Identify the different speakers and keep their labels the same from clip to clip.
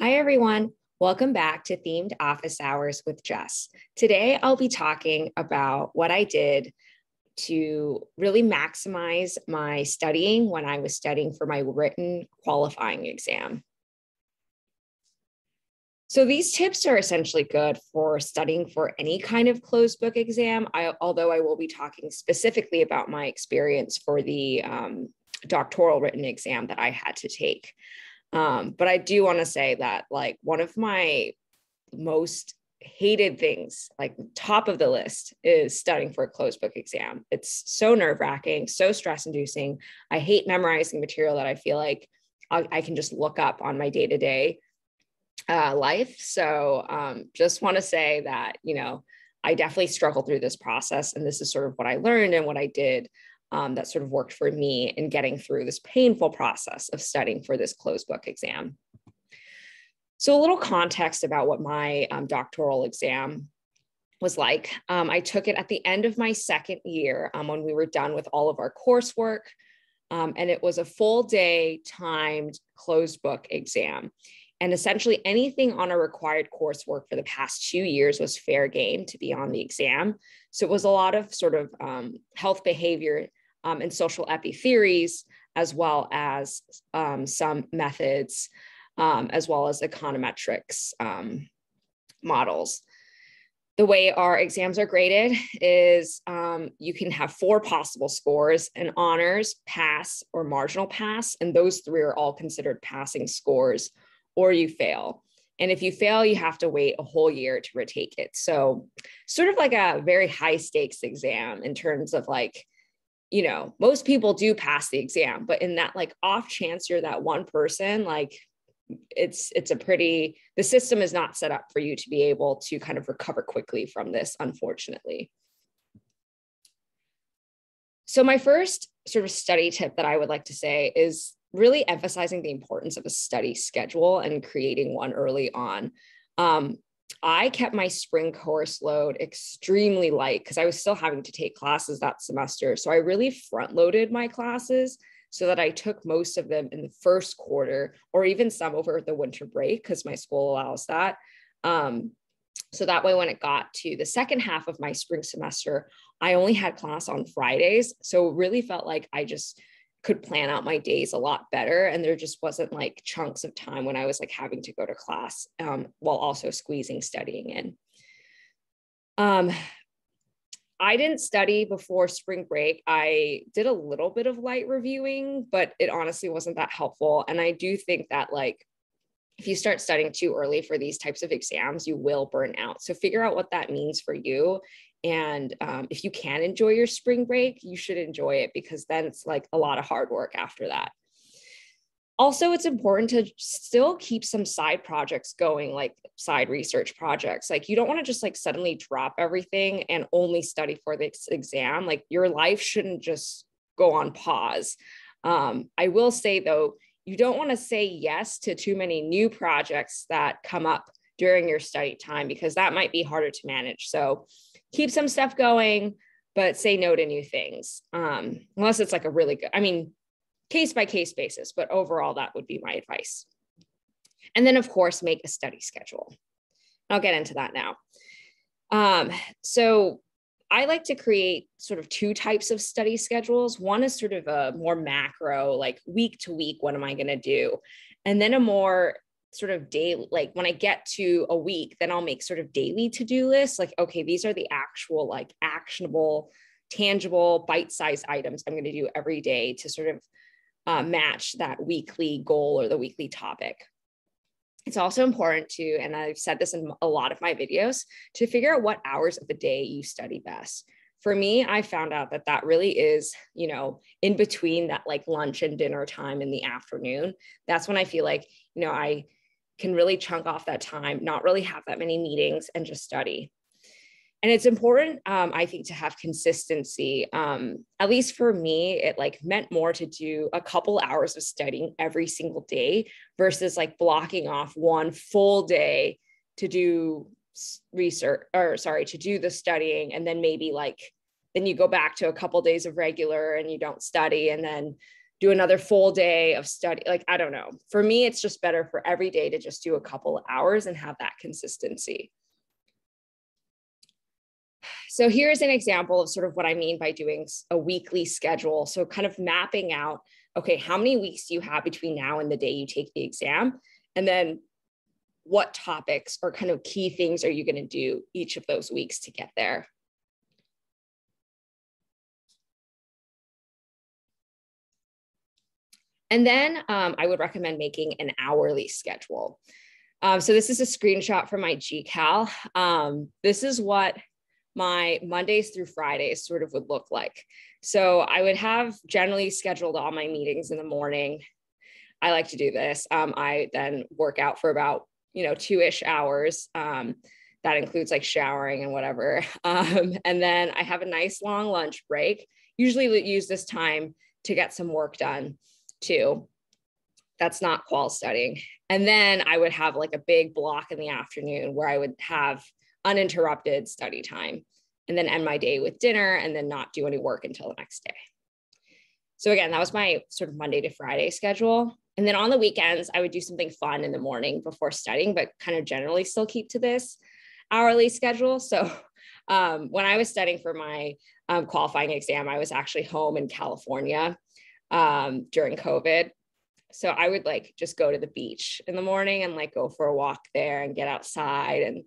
Speaker 1: Hi, everyone. Welcome back to Themed Office Hours with Jess. Today, I'll be talking about what I did to really maximize my studying when I was studying for my written qualifying exam. So these tips are essentially good for studying for any kind of closed book exam, I, although I will be talking specifically about my experience for the um, doctoral written exam that I had to take. Um, but I do want to say that like one of my most hated things, like top of the list, is studying for a closed book exam. It's so nerve wracking, so stress inducing. I hate memorizing material that I feel like I, I can just look up on my day to day life. So um, just want to say that, you know, I definitely struggled through this process. And this is sort of what I learned and what I did um, that sort of worked for me in getting through this painful process of studying for this closed book exam. So, a little context about what my um, doctoral exam was like. Um, I took it at the end of my second year um, when we were done with all of our coursework. Um, and it was a full day timed closed book exam. And essentially, anything on our required coursework for the past two years was fair game to be on the exam. So it was a lot of sort of um, health behavior um, and social epi theories, as well as um, some methods, um, as well as econometrics um, models. The way our exams are graded is um, you can have four possible scores an honors, pass, or marginal pass. And those three are all considered passing scores, or you fail. And if you fail, you have to wait a whole year to retake it. So, sort of like a very high stakes exam in terms of like you know, most people do pass the exam, but in that like off chance you're that one person, like it's it's a pretty the system is not set up for you to be able to kind of recover quickly from this, unfortunately. So my first sort of study tip that I would like to say is really emphasizing the importance of a study schedule and creating one early on. Um, I kept my spring course load extremely light because I was still having to take classes that semester. So I really front loaded my classes so that I took most of them in the first quarter or even some over the winter break because my school allows that. Um, so that way, when it got to the second half of my spring semester, I only had class on Fridays. So it really felt like I just could plan out my days a lot better and there just wasn't like chunks of time when i was like having to go to class um, while also squeezing studying in. Um, i didn't study before spring break. I did a little bit of light reviewing but it honestly wasn't that helpful. And i do think that like if you start studying too early for these types of exams, you will burn out. So figure out what that means for you and um, if you can enjoy your spring break, you should enjoy it because then it's like a lot of hard work after that. Also, it's important to still keep some side projects going, like side research projects. Like, you don't want to just like suddenly drop everything and only study for this exam. Like, your life shouldn't just go on pause. Um, I will say, though, you don't want to say yes to too many new projects that come up during your study time because that might be harder to manage. So, keep some stuff going, but say no to new things. Um, unless it's like a really good, I mean, case by case basis, but overall, that would be my advice. And then, of course, make a study schedule. I'll get into that now. Um, so, I like to create sort of two types of study schedules. One is sort of a more macro, like week to week, what am I going to do? And then a more sort of day like when i get to a week then i'll make sort of daily to-do lists like okay these are the actual like actionable tangible bite-sized items i'm going to do every day to sort of uh, match that weekly goal or the weekly topic. It's also important to and i've said this in a lot of my videos to figure out what hours of the day you study best. For me i found out that that really is you know in between that like lunch and dinner time in the afternoon that's when i feel like you know i can really chunk off that time, not really have that many meetings and just study. And it's important, um, I think, to have consistency. Um, at least for me, it like meant more to do a couple hours of studying every single day versus like blocking off one full day to do research or sorry, to do the studying. And then maybe like, then you go back to a couple days of regular and you don't study. And then do another full day of study. Like, I don't know. For me, it's just better for every day to just do a couple hours and have that consistency. So here's an example of sort of what I mean by doing a weekly schedule. So kind of mapping out, okay, how many weeks do you have between now and the day you take the exam? And then what topics or kind of key things are you going to do each of those weeks to get there? And then um, I would recommend making an hourly schedule. Um, so this is a screenshot from my GCal. Um, this is what my Mondays through Fridays sort of would look like. So I would have generally scheduled all my meetings in the morning. I like to do this. Um, I then work out for about, you know, two ish hours. Um, that includes like showering and whatever. Um, and then I have a nice long lunch break. Usually use this time to get some work done too. That's not qual studying. And then I would have like a big block in the afternoon where I would have uninterrupted study time and then end my day with dinner and then not do any work until the next day. So again, that was my sort of Monday to Friday schedule. And then on the weekends, I would do something fun in the morning before studying, but kind of generally still keep to this hourly schedule. So um, when I was studying for my um, qualifying exam, I was actually home in California um, during COVID. So I would like just go to the beach in the morning and like go for a walk there and get outside and,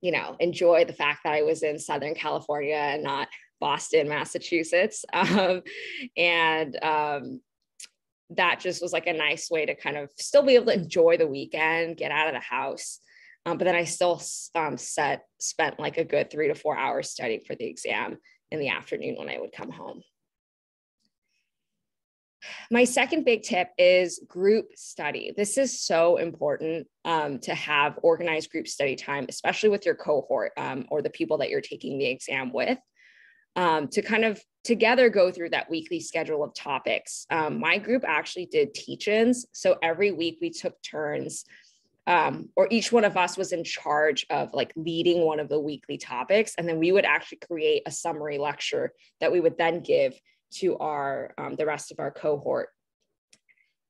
Speaker 1: you know, enjoy the fact that I was in Southern California and not Boston, Massachusetts. Um, and um, that just was like a nice way to kind of still be able to enjoy the weekend, get out of the house. Um, but then I still um, set spent like a good three to four hours studying for the exam in the afternoon when I would come home. My second big tip is group study. This is so important um, to have organized group study time, especially with your cohort um, or the people that you're taking the exam with, um, to kind of together go through that weekly schedule of topics. Um, my group actually did teach ins. So every week we took turns. Um, or each one of us was in charge of like leading one of the weekly topics. And then we would actually create a summary lecture that we would then give to our um, the rest of our cohort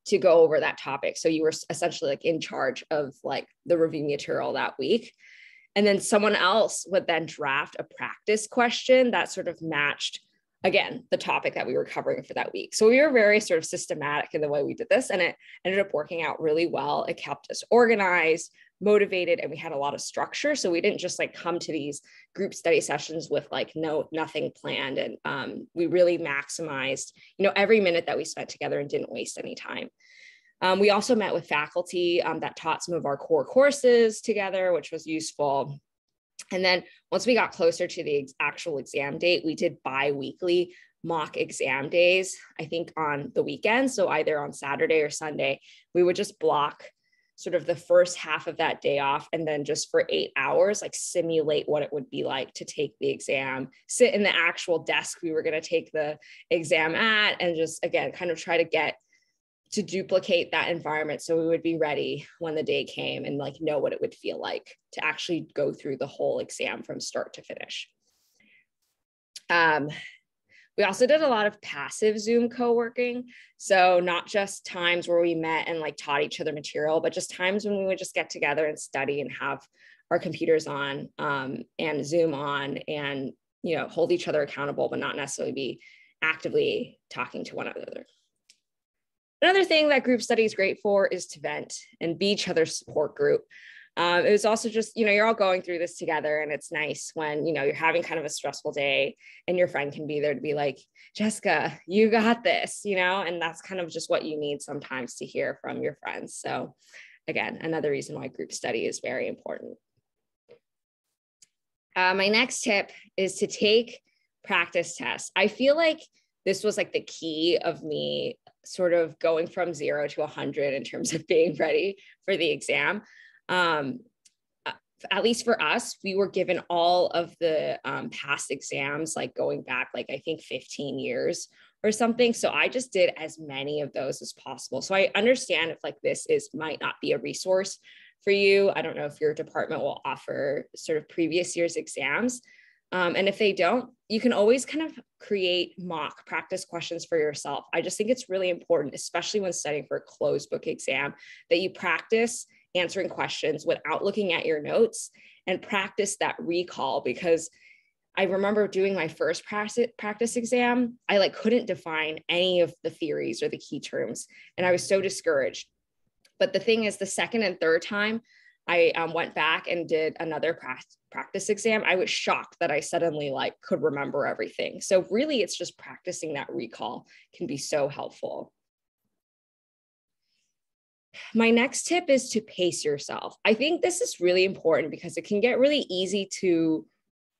Speaker 1: to go over that topic. So you were essentially like in charge of like the review material that week. And then someone else would then draft a practice question that sort of matched again the topic that we were covering for that week. So we were very sort of systematic in the way we did this and it ended up working out really well. It kept us organized motivated and we had a lot of structure. So we didn't just like come to these group study sessions with like no nothing planned. And um, we really maximized you know every minute that we spent together and didn't waste any time. Um, we also met with faculty um, that taught some of our core courses together which was useful. And then once we got closer to the actual exam date we did bi-weekly mock exam days i think on the weekend. So either on saturday or sunday we would just block sort of the first half of that day off and then just for eight hours like simulate what it would be like to take the exam sit in the actual desk we were going to take the exam at and just again kind of try to get to duplicate that environment so we would be ready when the day came and like know what it would feel like to actually go through the whole exam from start to finish. Um, we also did a lot of passive Zoom co working. So, not just times where we met and like taught each other material, but just times when we would just get together and study and have our computers on um, and Zoom on and, you know, hold each other accountable, but not necessarily be actively talking to one another. Another thing that group study is great for is to vent and be each other's support group um, it was also just you know you're all going through this together and it's nice when you know you're having kind of a stressful day and your friend can be there to be like jessica you got this you know? And that's kind of just what you need sometimes to hear from your friends. So again another reason why group study is very important. Uh, my next tip is to take practice tests. I feel like this was like the key of me sort of going from zero to 100 in terms of being ready for the exam um, uh, at least for us, we were given all of the um, past exams, like going back, like I think 15 years or something. So I just did as many of those as possible. So I understand if like this is might not be a resource for you. I don't know if your department will offer sort of previous year's exams. Um, and if they don't, you can always kind of create mock practice questions for yourself. I just think it's really important, especially when studying for a closed book exam, that you practice answering questions without looking at your notes and practice that recall because I remember doing my first practice, practice exam. I like couldn't define any of the theories or the key terms, and I was so discouraged. But the thing is, the second and third time I um, went back and did another practice exam, I was shocked that I suddenly like could remember everything. So really, it's just practicing that recall can be so helpful. My next tip is to pace yourself. I think this is really important because it can get really easy to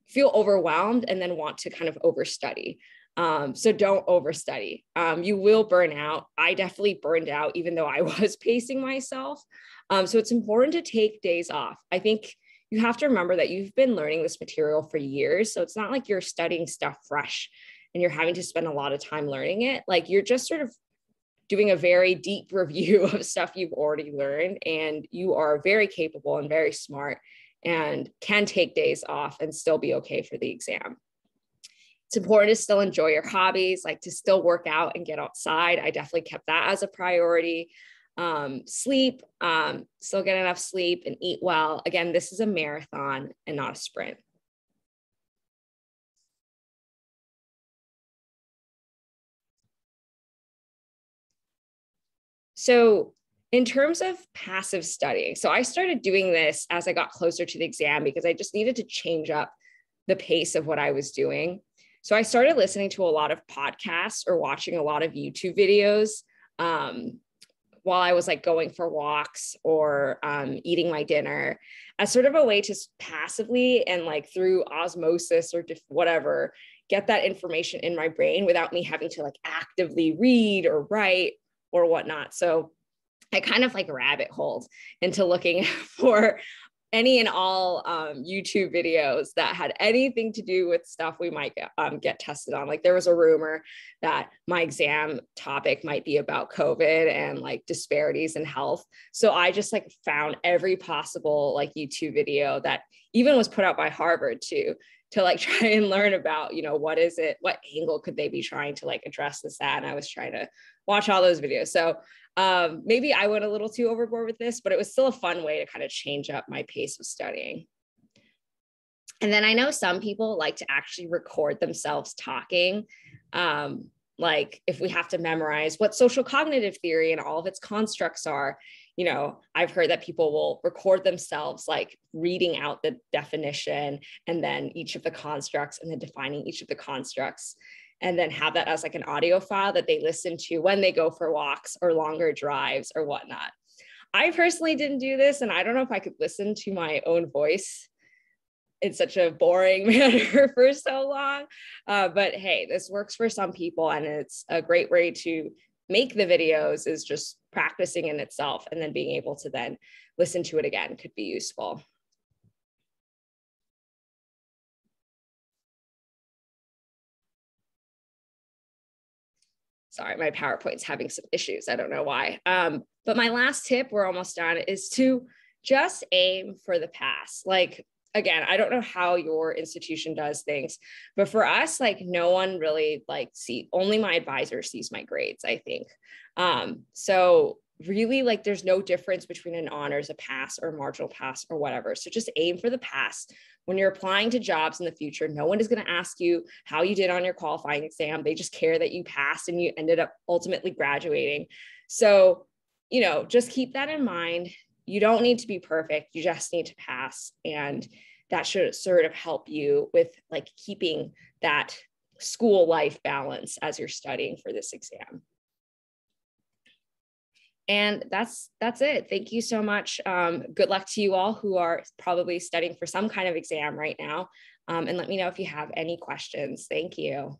Speaker 1: feel overwhelmed and then want to kind of overstudy. Um, so don't overstudy. Um, you will burn out. I definitely burned out, even though I was pacing myself. Um, so it's important to take days off. I think you have to remember that you've been learning this material for years. So it's not like you're studying stuff fresh and you're having to spend a lot of time learning it. Like you're just sort of doing a very deep review of stuff you've already learned, and you are very capable and very smart and can take days off and still be okay for the exam. It's important to still enjoy your hobbies, like to still work out and get outside. I definitely kept that as a priority. Um, sleep, um, still get enough sleep and eat well. Again, this is a marathon and not a sprint. So in terms of passive studying, so I started doing this as I got closer to the exam because I just needed to change up the pace of what I was doing. So I started listening to a lot of podcasts or watching a lot of YouTube videos um, while I was like going for walks or um, eating my dinner as sort of a way to passively and like through osmosis or whatever get that information in my brain without me having to like actively read or write or whatnot. So I kind of like rabbit holed into looking for any and all um, YouTube videos that had anything to do with stuff we might get, um, get tested on. Like there was a rumor that my exam topic might be about COVID and like disparities in health. So I just like found every possible like YouTube video that even was put out by Harvard too to like try and learn about, you know, what is it, what angle could they be trying to like address this at? And I was trying to watch all those videos. So um, maybe I went a little too overboard with this, but it was still a fun way to kind of change up my pace of studying. And then I know some people like to actually record themselves talking. Um, like if we have to memorize what social cognitive theory and all of its constructs are, you know, I've heard that people will record themselves like reading out the definition and then each of the constructs and then defining each of the constructs and then have that as like an audio file that they listen to when they go for walks or longer drives or whatnot. I personally didn't do this, and I don't know if I could listen to my own voice in such a boring manner for so long. Uh, but hey, this works for some people, and it's a great way to make the videos is just practicing in itself and then being able to then listen to it again could be useful. sorry, my PowerPoint's having some issues. I don't know why. Um, but my last tip, we're almost done, is to just aim for the pass. Like, again, I don't know how your institution does things, but for us, like no one really like see, only my advisor sees my grades, I think. Um, so really like there's no difference between an honors, a pass or a marginal pass or whatever. So just aim for the pass when you're applying to jobs in the future, no one is going to ask you how you did on your qualifying exam. They just care that you passed and you ended up ultimately graduating. So, you know, just keep that in mind. You don't need to be perfect, you just need to pass. And that should sort of help you with like keeping that school life balance as you're studying for this exam. And that's that's it. Thank you so much. Um, good luck to you all who are probably studying for some kind of exam right now. Um, and let me know if you have any questions. Thank you